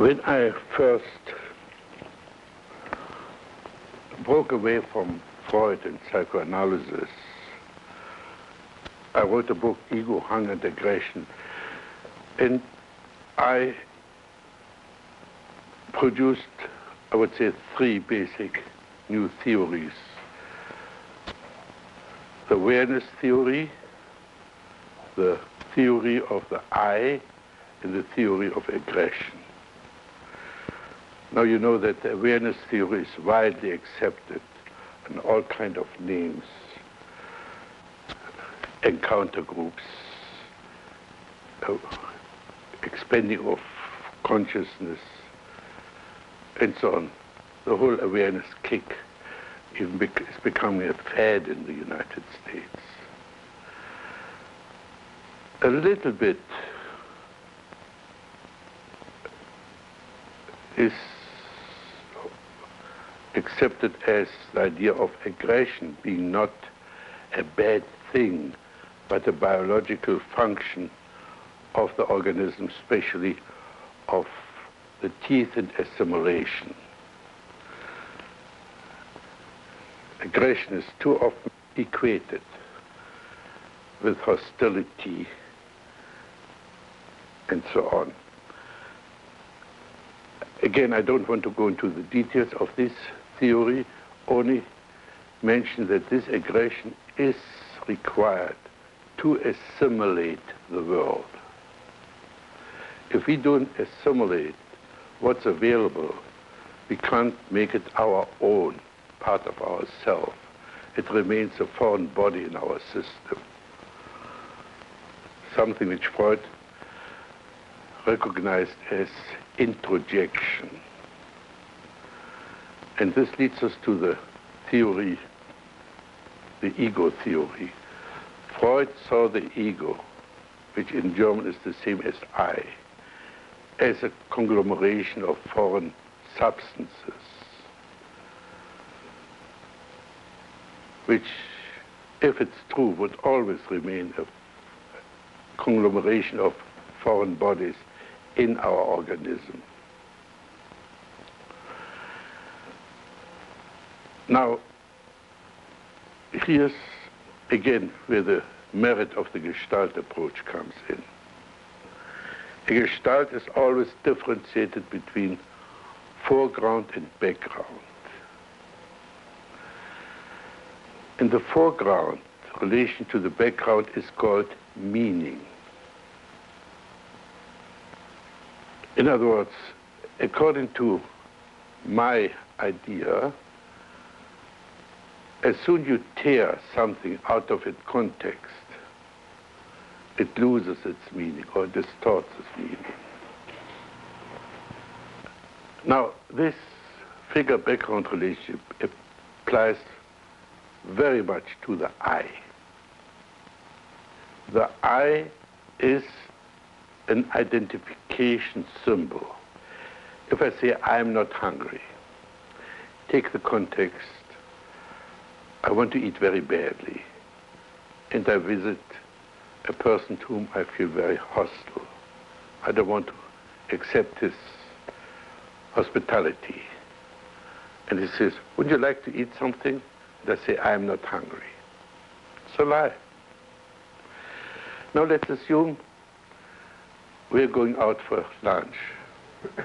When I first broke away from Freud and psychoanalysis, I wrote a book, Ego, Hunger, and Aggression, and I produced, I would say, three basic new theories. The awareness theory, the theory of the I, and the theory of aggression. Now you know that the awareness theory is widely accepted in all kind of names, encounter groups, uh, expanding of consciousness, and so on. The whole awareness kick even bec is becoming a fad in the United States. A little bit is accepted as the idea of aggression being not a bad thing, but a biological function of the organism, especially of the teeth and assimilation. Aggression is too often equated with hostility and so on. Again, I don't want to go into the details of this theory, only mentioned that this aggression is required to assimilate the world. If we don't assimilate what's available, we can't make it our own, part of ourself. It remains a foreign body in our system. Something which Freud recognized as introjection. And this leads us to the theory, the ego theory. Freud saw the ego, which in German is the same as I, as a conglomeration of foreign substances, which, if it's true, would always remain a conglomeration of foreign bodies in our organism. Now, here's again where the merit of the Gestalt approach comes in. A Gestalt is always differentiated between foreground and background. In the foreground, relation to the background is called meaning. In other words, according to my idea, as soon you tear something out of its context, it loses its meaning or distorts its meaning. Now, this figure-background relationship applies very much to the I. The I is an identification symbol. If I say, I'm not hungry, take the context, I want to eat very badly, and I visit a person to whom I feel very hostile. I don't want to accept his hospitality. And he says, would you like to eat something? And I say, I am not hungry. A lie. Now let's assume we're going out for lunch.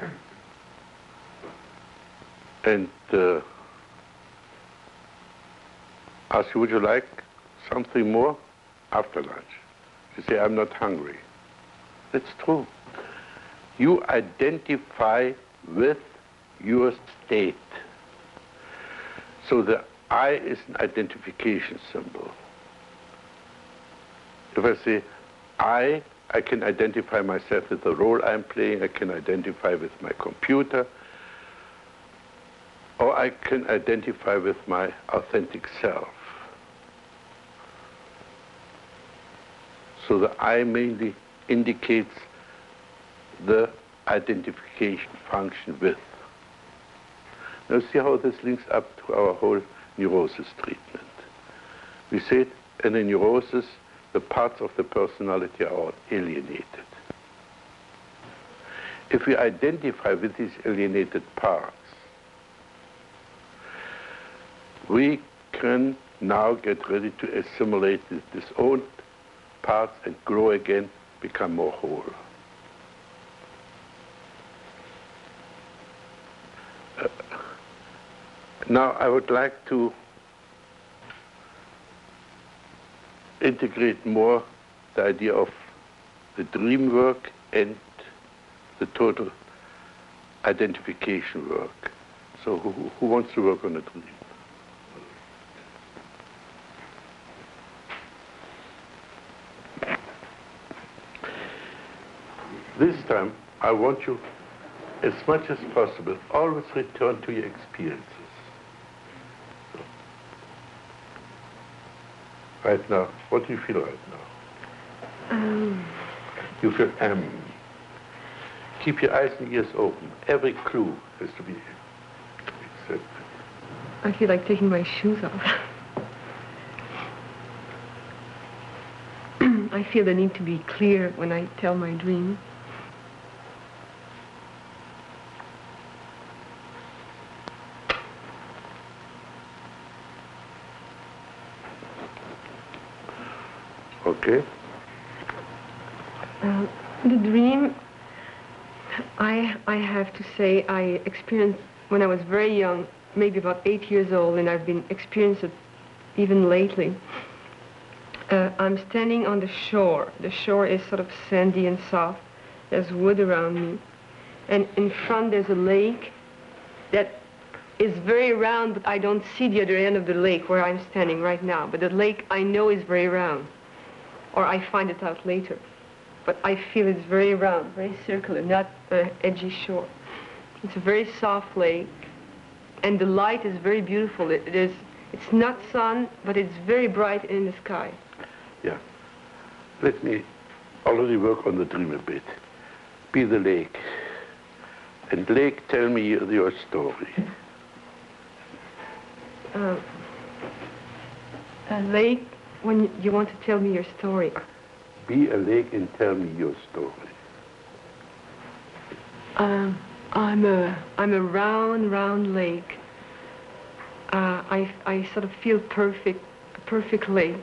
and uh, ask you, would you like something more after lunch? You say, I'm not hungry. That's true. You identify with your state. So the I is an identification symbol. If I say I, I can identify myself with the role I'm playing, I can identify with my computer, I can identify with my authentic self. So the I mainly indicates the identification function with. Now see how this links up to our whole neurosis treatment. We said in a neurosis, the parts of the personality are all alienated. If we identify with these alienated parts, we can now get ready to assimilate these disowned parts and grow again, become more whole. Uh, now I would like to integrate more the idea of the dream work and the total identification work. So who, who wants to work on a dream? This time, I want you, as much as possible, always return to your experiences. Right now, what do you feel right now? Um, You feel M. Keep your eyes and ears open. Every clue has to be accepted. I feel like taking my shoes off. I feel the need to be clear when I tell my dream. Okay? Uh, the dream, I, I have to say, I experienced when I was very young, maybe about eight years old, and I've been experiencing it even lately. Uh, I'm standing on the shore. The shore is sort of sandy and soft. There's wood around me. And in front there's a lake that is very round, but I don't see the other end of the lake where I'm standing right now. But the lake I know is very round. Or I find it out later. But I feel it's very round, very circular, not an edgy shore. It's a very soft lake. And the light is very beautiful. It, it is, it's not sun, but it's very bright in the sky. Yeah. Let me already work on the dream a bit. Be the lake. And lake, tell me your, your story. Uh, a lake, when you- want to tell me your story. Be a lake and tell me your story. Um, I'm a I'm a round, round lake. Uh, I I sort of feel perfect, a perfect lake.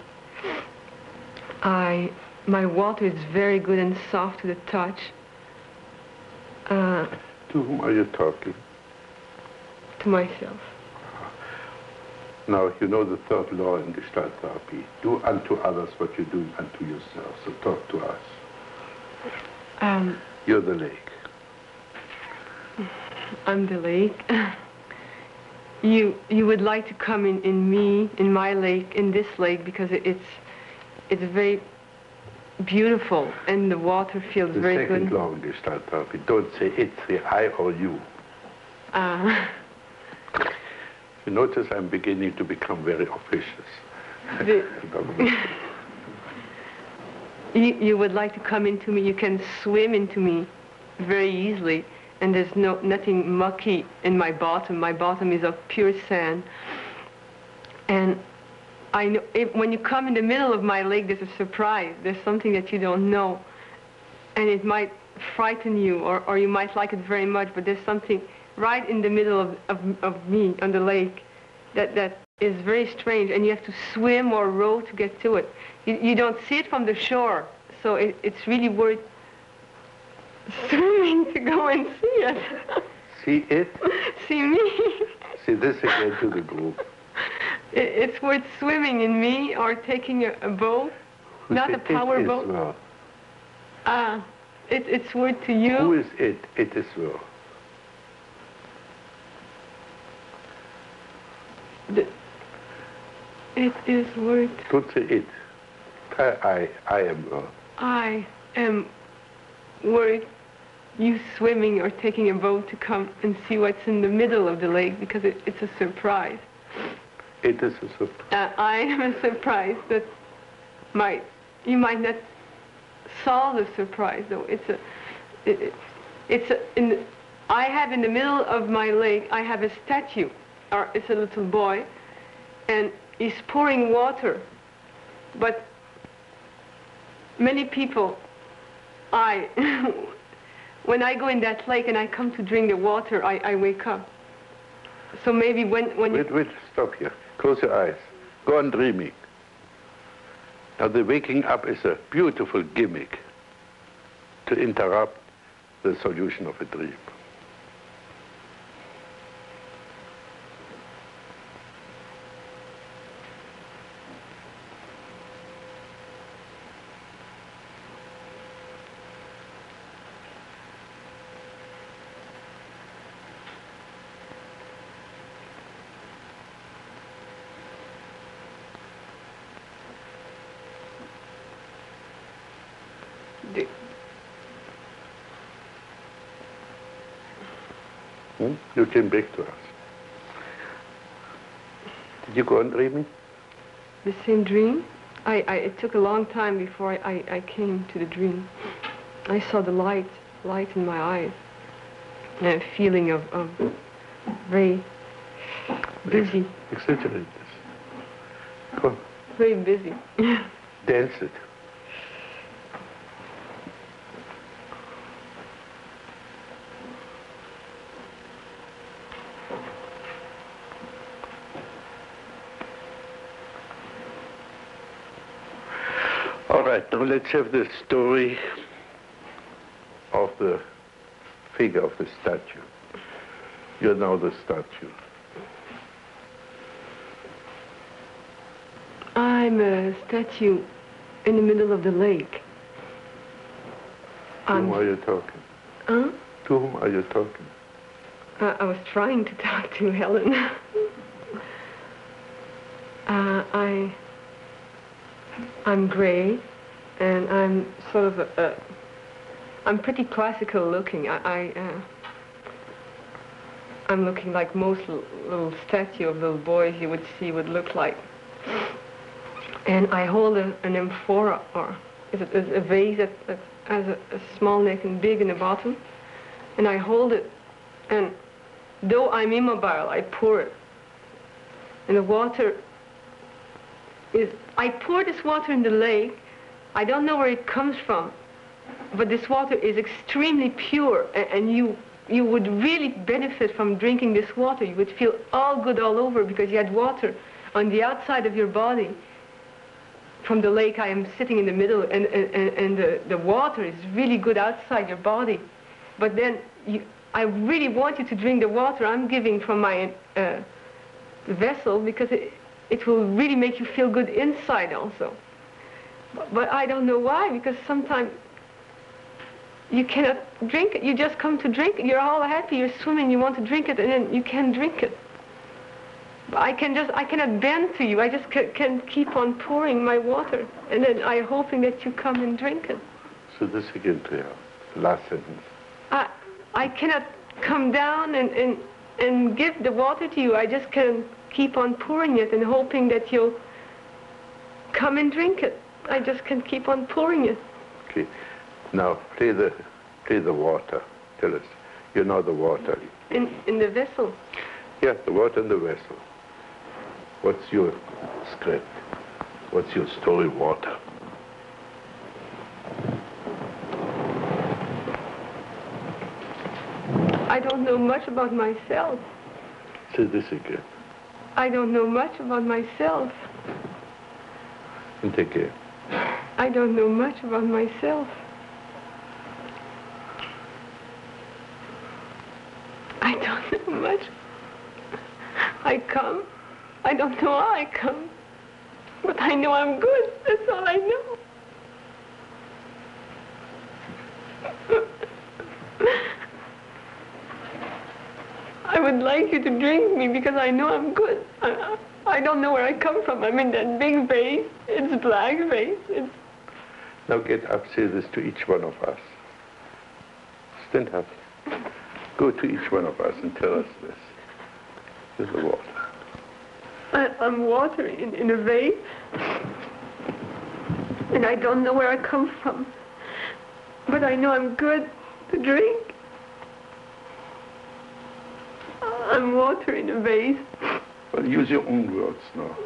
I my water is very good and soft to the touch. Uh, To whom are you talking? to myself. Now, you know the third law in Gestalt therapy. Do unto others what you do unto yourself. So talk to us. Um, You're the lake. I'm the lake. You you would like to come in, in me, in my lake, in this lake, because it, it's it's very beautiful and the water feels very good. The second law in Gestalt therapy. Don't say it's the I or you. Uh, You notice I'm beginning to become very officious. you, you would like to come into me, you can swim into me very easily, and there's no nothing mucky in my bottom. My bottom is of pure sand. And I know if, when you come in the middle of my lake, there's a surprise. There's something that you don't know, and it might frighten you, or, or you might like it very much. But there's something right in the middle of, of, of me on the lake that, that is very strange, and you have to swim or row to get to it. You, you don't see it from the shore, so it, it's really worth swimming to go and see it. See it? see me. See this again to the group. It, it's worth swimming in me or taking a, a boat. Who Not a power it is boat. well? Ah, it, it's worth to you. Who is it? It is well. The- it is worth. Don't say it. I, I, I am well. I am worth you swimming or taking a boat to come and see what's in the middle of the lake because it, it's a surprise. It is a surprise. Uh, I am a surprise that might you might not solve the surprise though. It's a it- it's a, in I have in the middle of my lake I have a statue, or it's a little boy, and he's pouring water, but many people, I when I go in that lake and I come to drink the water, I, I wake up. So maybe when, when Wait, you... wait, stop here. Close your eyes. Go on dreaming. Now, the waking up is a beautiful gimmick to interrupt the solution of a dream. the- Hmm? You came back to us. Did you go on dreaming? The same dream? I, I, it took a long time before I, I, I came to the dream. I saw the light, light in my eyes, and a feeling of, of very busy, Exaggerate this. Come on, very busy. dance it. All right, now let's have the story of the figure of the statue. You're now the statue. I'm a statue in the middle of the lake. To whom I'm, are you talking? huh? To whom are you talking? I, I was trying to talk to Helen. uh, I, I'm gray, and I'm sort of a, a I'm pretty classical looking. I, I uh, I'm looking like most little statue of little boys you would see would look like. And I hold a, an amphora, or is it is a vase that, that has a, a small neck and big in the bottom. And I hold it, and though I'm immobile, I pour it. And the water is, I pour this water in the lake. I don't know where it comes from, but this water is extremely pure, and, you, you would really benefit from drinking this water. You would feel all good all over because you had water on the outside of your body. From the lake, I am sitting in the middle, and, and, and, and the, the water is really good outside your body. But then you, I really want you to drink the water I'm giving from my uh, vessel because it, it will really make you feel good inside also. But, but I don't know why, because sometimes you cannot drink it. You just come to drink it. You're all happy. You're swimming. You want to drink it, and then you can't drink it. But I can just, I cannot bend to you. I just ca- can keep on pouring my water, and then I'm hoping that you come and drink it. So this again to you. Last sentence. I, I cannot come down and, and, and give the water to you. I just can keep on pouring it and hoping that you'll come and drink it. I just can't keep on pouring it. Okay. Now play the play the water. Tell us. You know the water. In, in the vessel. Yeah, the water in the vessel. What's your script? What's your story, water? I don't know much about myself. Say this again. I don't know much about myself. And again. I don't know much about myself. I don't know much. I come. I don't know how I come. But I know I'm good. That's all I know. I would like you to drink me because I know I'm good. I, I don't know where I come from. I'm in that big vase. It's black vase. It's Now get up, say this to each one of us. Stand up. Go to each one of us and tell us this. This is the water. I, I'm water in, in a vase. And I don't know where I come from. But I know I'm good to drink. I'm water in a vase. Well, use your own words now.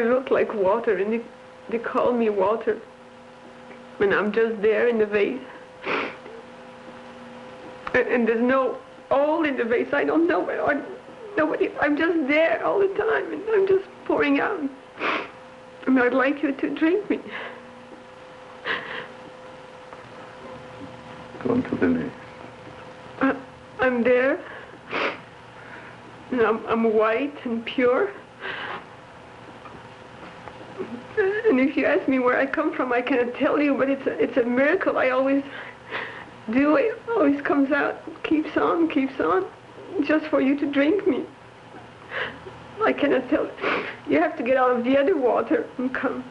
I look like water, and they, they call me water. And I'm just there in the vase. And, and there's no all in the vase. I don't know where. I, nobody. I'm just there all the time, and I'm just pouring out. And I'd like you to drink me. Go on to the next. Uh, I'm there. And I'm, I'm white and pure. And if you ask me where I come from, I cannot tell you, but it's a, it's a miracle. I always do it. Always comes out, keeps on, keeps on, just for you to drink me. I cannot tell. You have to get out of the other water and come.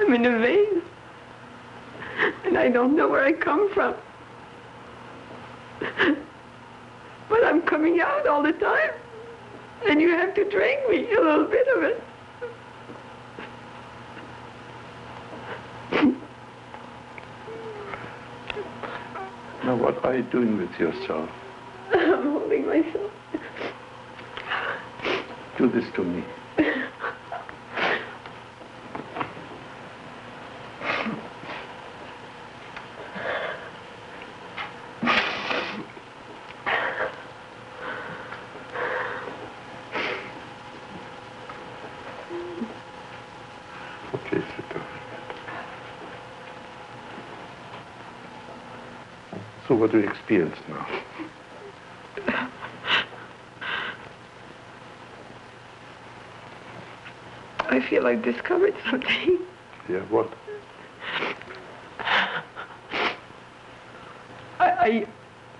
I'm in a vase, and I don't know where I come from. But I'm coming out all the time, and you have to drink me a little bit of it. Now, what are you doing with yourself? I'm holding myself. Do this to me. Okay, sit down. So what do you experience now? I feel I've discovered something. Yeah, what? I, I,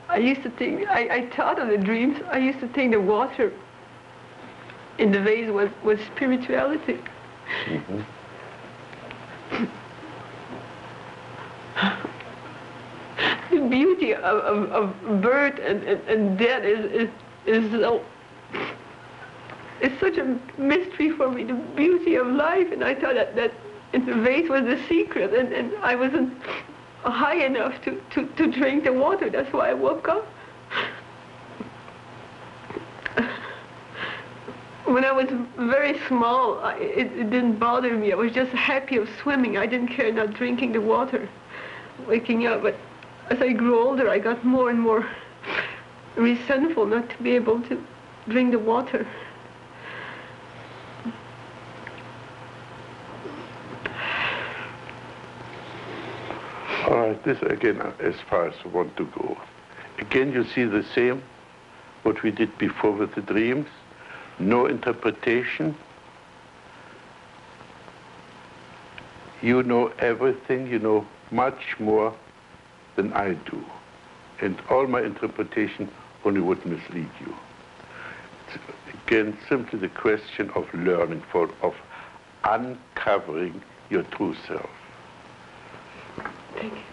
I used to think, I, I thought of the dreams, I used to think the water in the vase was, was spirituality. Mhm. The beauty of, of, of birth and, and, and death is, is, is so, it's such a mystery for me, the beauty of life. And I thought that, that vase was the secret, and, and I wasn't high enough to, to, to drink the water. That's why I woke up. When I was very small, I, it, it didn't bother me. I was just happy of swimming. I didn't care not drinking the water, waking up. But as I grew older, I got more and more resentful not to be able to drink the water. All right, this again, uh, as far as I want to go. Again, you see the same, what we did before with the dreams. No interpretation. You know everything, you know much more than I do. And all my interpretation only would mislead you. It's, again, simply the question of learning, for, of uncovering your true self. Thank you.